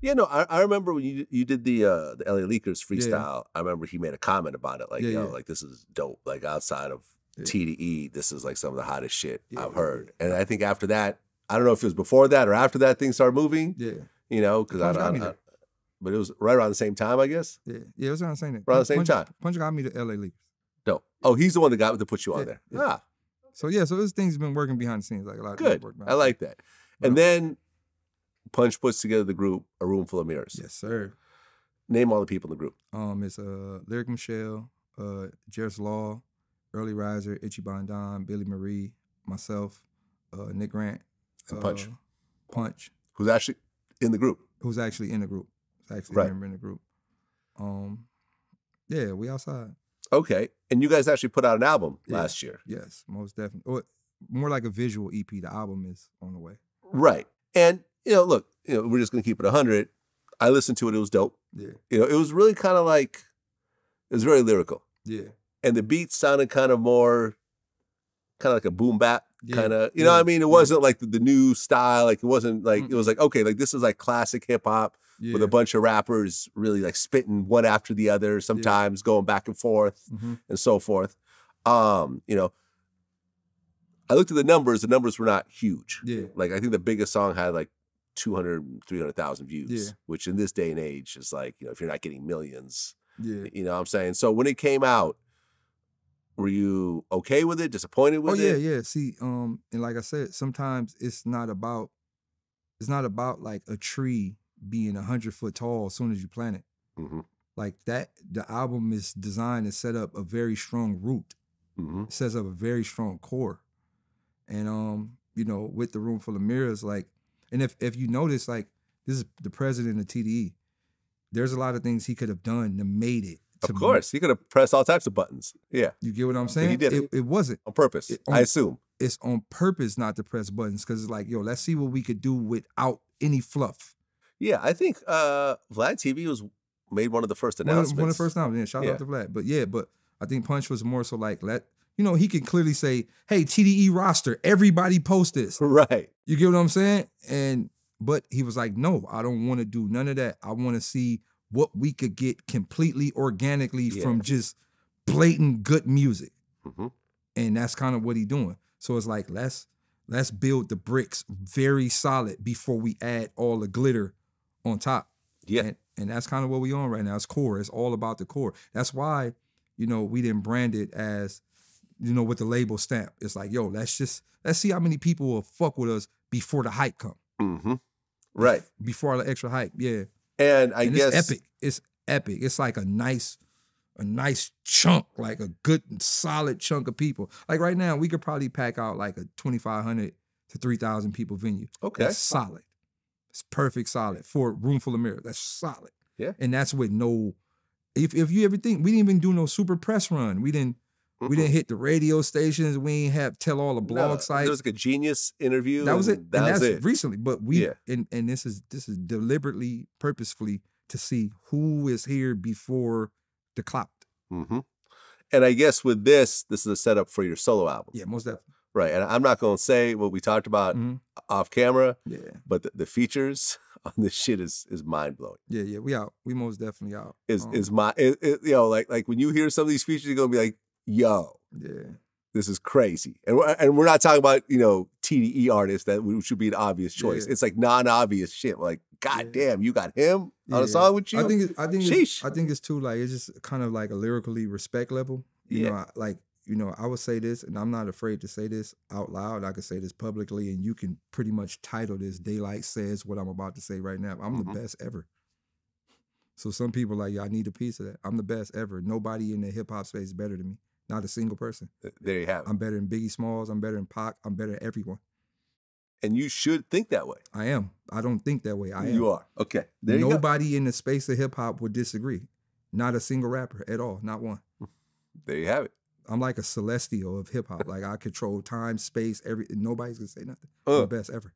Yeah, no, I, I remember when you you did the uh the LA Leakers freestyle. I remember he made a comment about it, like, Yeah, yo, yeah. like this is dope. Like outside of Yeah. TDE, this is like some of the hottest shit Yeah, I've yeah, heard. And I think after that, I don't know if it was before that or after that things started moving, Yeah, you know, because I, got I, I- but it was right around the same time, I guess. yeah, yeah. That's what I'm saying. That. Around the same Punch, time. Punch got me to LA League. No, Oh, he's the one that got to put you on Yeah, there. yeah. Ah, So yeah, so this thing's been working behind the scenes, like a lot good. work I like that. And then Punch puts together the group, A Room Full of Mirrors. Yes, sir. Name all the people in the group. Um, it's uh Lyric Michelle, uh Law, Early Riser, Ichiban Don, Billy Marie, myself, uh Nick Grant, And Punch. uh, Punch, Who's actually in the group. who's actually in the group. Who's actually Right. a member in the group. Um, yeah, we outside. Okay. And you guys actually put out an album Yeah. last year. Yes, most definitely. Or more like a visual EP. The album is on the way. Right. And, you know, look, you know, we're just gonna keep it hundred. I listened to it, it was dope. Yeah, You know, it was really kind of like it was very lyrical. yeah, And the beat sounded kind of more kind of like a boom bap yeah. kind of you know what I mean? It wasn't like the, the new style. Like it wasn't like it Mm-mm. was like, okay, like this is like classic hip hop yeah. with a bunch of rappers really like spitting one after the other, sometimes going back and forth Mhm. and so forth. Um, you know, I looked at the numbers, the numbers were not huge. Yeah, Like I think the biggest song had like 200, 300,000 views, Yeah. which in this day and age is like, you know, if you're not getting millions, yeah. you know what I'm saying? So when it came out, were you okay with it, disappointed with oh yeah, it? yeah. See, um, and like I said, sometimes it's not about it's not about like a tree being a hundred foot tall as soon as you plant it. Mhm. Like that, the album is designed to set up a very strong root. hmm It sets up a very strong core. And um, you know, with the room full of mirrors, like, and if if you notice, like, this is the president of TDE. There's a lot of things he could have done to made it. To Of course, he could have pressed all types of buttons. Yeah, you get what I'm saying. he did it. It, wasn't. on purpose, It- I assume. it's on purpose not to press buttons because it's like, yo, let's see what we could do without any fluff. Yeah, I think uh Vlad TV was made one of the first announcements. one of the first times, yeah. Shout Yeah. out to Vlad. But yeah, but I think Punch was more so like let you know he can clearly say, "Hey, TDE roster, everybody post this." Right. You get what I'm saying? And but he was like, "No, I don't want to do none of that. I want to see what we could get completely organically Yeah. from just blatant good music." hmm and that's kind of what he doing. So it's like let's let's build the bricks very solid before we add all the glitter on top. Yeah. And, and that's kind of what we are on right now. It's core. It's all about the core. That's why, you know, we didn't brand it as, you know, with the label stamp. It's like, yo, let's just let's see how many people will fuck with us before the hype come. hmm Right. Before all the extra hype. Yeah. And I and guess it's epic. It's epic. It's like a nice, a nice chunk, like a good solid chunk of people. Like right now, we could probably pack out like a 2,500 to 3,000 people venue. Okay. That's solid. It's perfect solid for a room full of mirrors. That's solid. Yeah. And that's with no, if, if you ever think, we didn't even do no super press run. We didn't, we didn't hit the radio stations. We ain't have tell all the No, blog sites. There was like a genius interview. That was it. and That and was that's it. recently. But we Yeah. and and this is this is deliberately, purposefully to see who is here before the clout. hmm And I guess with this, this is a setup for your solo album. Yeah, most definitely. Right. And I'm not going to say what we talked about Mhm. off camera, Yeah, but the, the features on this shit is is mind blowing. yeah, yeah. We out. We most definitely out. Is Um, is my it, it- you know like like when you hear some of these features, you're gonna be like, yo, yeah, this is crazy. And we're, and we're not talking about you know TDE artists that should be an obvious choice. Yeah. It's like non-obvious shit. Like, god Yeah. damn, you got him on yeah. a song with you. I think it, I think Sheesh. it's, I think it's too like it's just kind of like a lyrically respect level. You Yeah. know, I, like you know, I would say this, and I'm not afraid to say this out loud. I can say this publicly, and you can pretty much title this "Daylyt Says" what I'm about to say right now. I'm Mhm. the best ever. So some people are like, yeah, I need a piece of that. I'm the best ever. Nobody in the hip hop space is better than me. Not a single person. there you have it. I'm better than Biggie Smalls. I'm better than Pac. I'm better than everyone. and you should think that way. I am. I don't think that way. I am. You are okay. There you go. Nobody in the space of hip hop would disagree. Not a single rapper at all. Not one. There you have it. I'm like a celestial of hip hop. Like I control time, space, every. Nobody's gonna say nothing. Uh. I'm the best ever.